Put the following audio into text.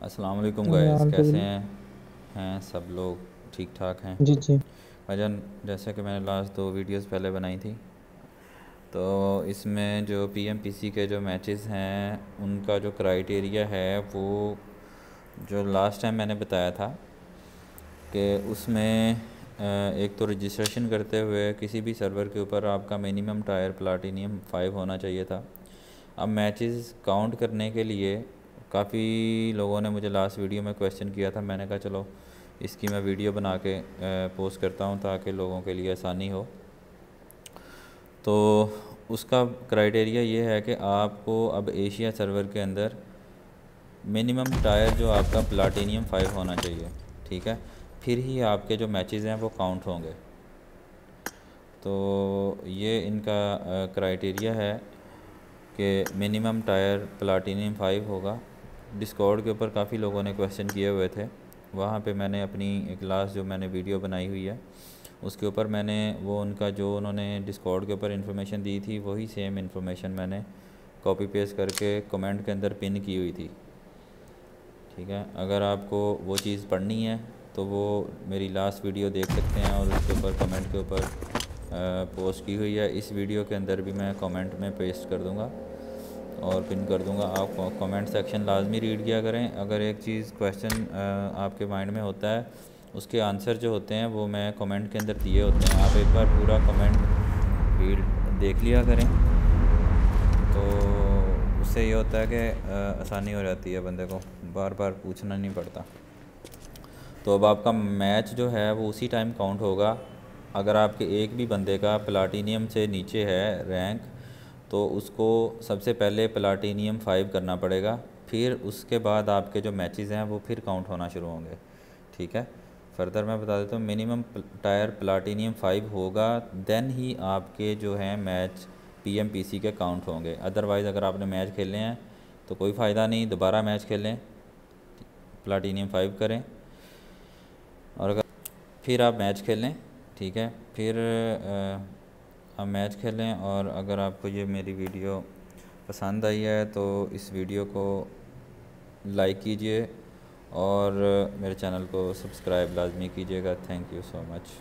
अस्सलाम वालेकुम गाइस कैसे हैं? हैं सब लोग ठीक ठाक हैं? जी जी। भजन जैसे कि मैंने लास्ट दो वीडियोस पहले बनाई थी तो इसमें जो पीएमपीसी के जो मैचेस हैं उनका जो क्राइटेरिया है वो जो लास्ट टाइम मैंने बताया था कि उसमें एक तो रजिस्ट्रेशन करते हुए किसी भी सर्वर के ऊपर आपका मिनिमम टायर प्लाटिनियम फाइव होना चाहिए था। अब मैचेस काउंट करने के लिए काफ़ी लोगों ने मुझे लास्ट वीडियो में क्वेश्चन किया था, मैंने कहा चलो, इसकी मैं वीडियो बना के पोस्ट करता हूँ ताकि लोगों के लिए आसानी हो। तो उसका क्राइटेरिया ये है कि आपको अब एशिया सर्वर के अंदर मिनिमम टायर जो आपका प्लाटीनियम फाइव होना चाहिए, ठीक है? फिर ही आपके जो मैचेस हैं वो काउंट होंगे। तो ये इनका क्राइटेरिया है कि मिनिमम टायर प्लाटीनियम फाइव होगा। डिस्कॉर्ड के ऊपर काफ़ी लोगों ने क्वेश्चन किए हुए थे। वहाँ पे मैंने अपनी एक लास्ट जो मैंने वीडियो बनाई हुई है, उसके ऊपर मैंने वो उनका जो उन्होंने डिस्कॉर्ड के ऊपर इन्फॉर्मेशन दी थी, वही सेम इन्फॉर्मेशन मैंने कॉपी पेस्ट करके कमेंट के अंदर पिन की हुई थी। ठीक है? अगर आपको वो चीज़ पढ़नी है तो वो मेरी लास्ट वीडियो देख सकते हैं और उसके ऊपर कमेंट के ऊपर पोस्ट की हुई है। इस वीडियो के अंदर भी मैं कमेंट में पेस्ट कर दूँगा। और पिन कर दूँगा। आप कमेंट सेक्शन लाजमी रीड किया करें। अगर एक चीज़ क्वेश्चन आपके माइंड में होता है, उसके आंसर जो होते हैं, वो मैं कमेंट के अंदर दिए होते हैं। आप एक बार पूरा कमेंट फ़ील्ड देख लिया करें। तो उससे ये होता है कि आसानी हो जाती है बंदे को। बार बार पूछना नहीं पड़ता। तो अब आपका मैच जो है, वो उसी टाइम काउंट होगा। अगर आपके एक भी बंदे का प्लाटीनियम से नीचे है रैंक तो उसको सबसे पहले प्लाटीनियम फाइव करना पड़ेगा फिर उसके बाद आपके जो मैचेस हैं वो फिर काउंट होना शुरू होंगे ठीक है? फर्दर मैं बता देता हूँ मिनिमम टायर प्लाटीनियम फाइव होगा देन ही आपके जो हैं मैच पीएमपीसी के काउंट होंगे। अदरवाइज़ अगर आपने मैच खेलने हैं तो कोई फ़ायदा नहीं दोबारा मैच खेलें प्लाटीनियम फाइव करें और अगर फिर आप मैच खेलें ठीक है? फिर आ, हम मैच खेलें और अगर आपको ये मेरी वीडियो पसंद आई है तो इस वीडियो को लाइक कीजिए और मेरे चैनल को सब्सक्राइब लाजमी कीजिएगा। Thank you so much.